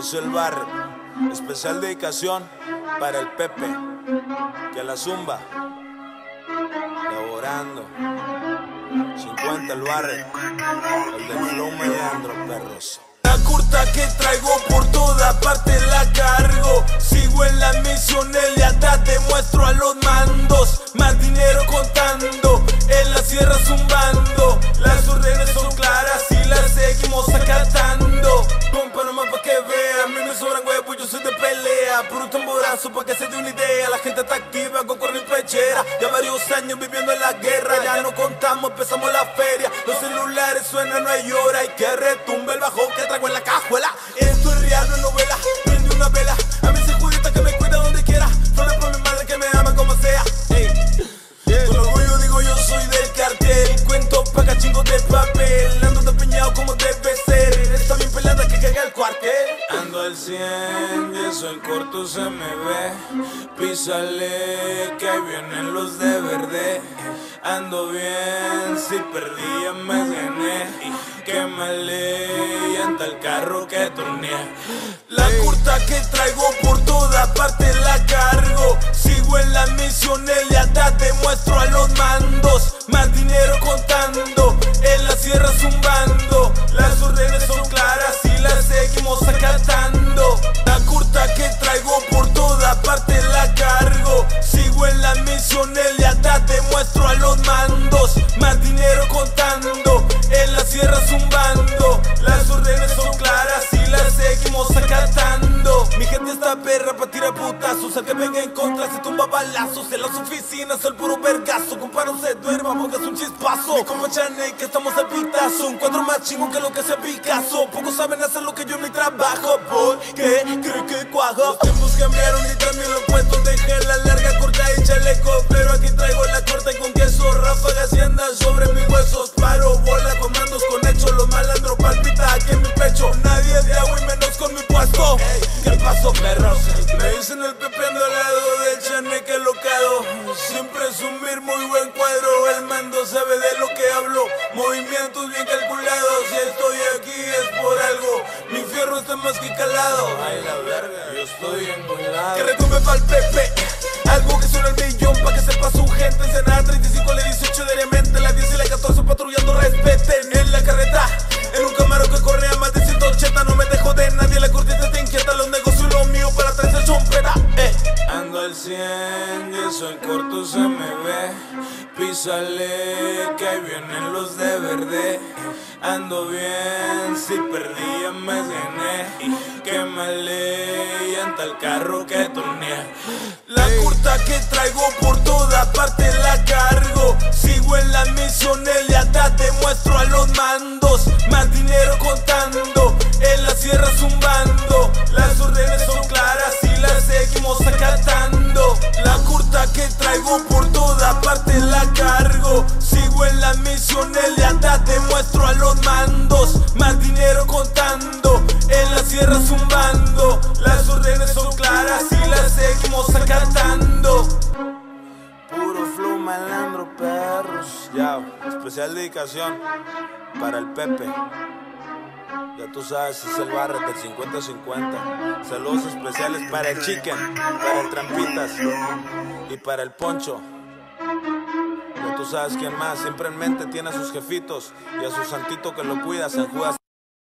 es el barrio. Especial dedicación para el Pepe, que a la zumba, laborando. 50 el barrio, el del flow meandro, perros. La curta que traigo por toda parte la cargo. Sigo en la misión, el lealtad demuestro a los mandos. Más dinero contando, en la sierra zumbando. Las órdenes Ya varios años viviendo en la guerra, ya no contamos, empezamos la feria. Los celulares suenan, no hay hora, y que retumbe Ando al 100 y eso en corto se me ve. Písale que vienen los de verde. Ando bien, si perdí ya me gané. Quémale y anda el carro que tornea La curta que traigo por toda parte la cargo. Sigo en la misión, balazos En las oficinas el puro vergazo. Compa no se duerma, pongas un chispazo. Mi compa Chaney que estamos al pitazo. Un cuadro más chingón que lo que sea Picasso. Pocos saben hacer lo que yo en mi trabajo. Porque creo que cuajo locado Siempre sumir muy buen cuadro. El mando sabe de lo que hablo. Movimientos bien calculados. Si estoy aquí es por algo. Mi fierro está más que calado. Ay, la verga, yo estoy en lado. Que retumbe pa'l pepe Algo que suena al millón pa' que sepa su gente. Ensenada 35, la 18 diariamente. La 10 y la 14 patrullando respeten En la carreta, en un camaro que corre a más de 180 No me dejo de nadie, la cortita está inquieta. Los negocios lo mío para traerse chompeta eh. Ando al 100 y eso en corto se me ve. Písale que ahí vienen los de verde. Ando bien, si perdí ya me gané Quémale y anda el carro que tornea La curta que traigo por toda parte la cargo. Sigo en la misión, el lealtad demuestro a los mandos Ya, especial dedicación para el Pepe. Ya tú sabes, es el barrio del 50-50. Saludos especiales para el Chicken, para el Trampitas y para el Poncho. Ya tú sabes quién más, siempre en mente tiene a sus jefitos y a su santito que lo cuida, San Judas.